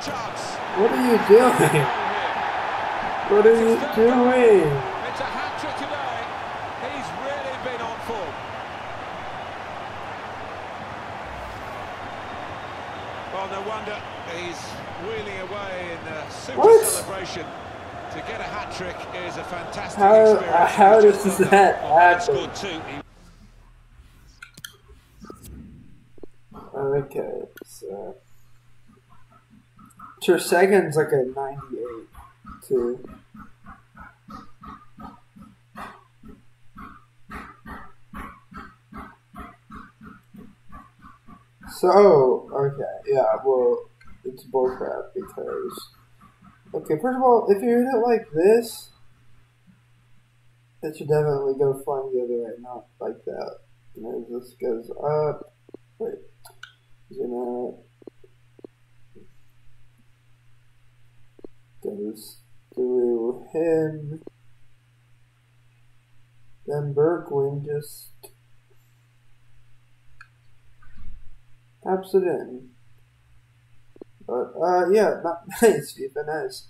What are you doing? What are you doing? It's a hat trick today. He's really been on form. Well, no wonder he's wheeling away in a super What? celebration. To get a hat trick is a fantastic How- experience. uh, how does that happen? Okay, so. Ter Stegen's like a 98, too. So, okay, yeah, well, it's bullcrap because. Okay, first of all, if you hit it like this, it should definitely go flying the other way, not like that. And as this goes up, wait, zoom out, through him, then Bergwijn just taps it in. But, uh, yeah, not nice, FIFA, nice.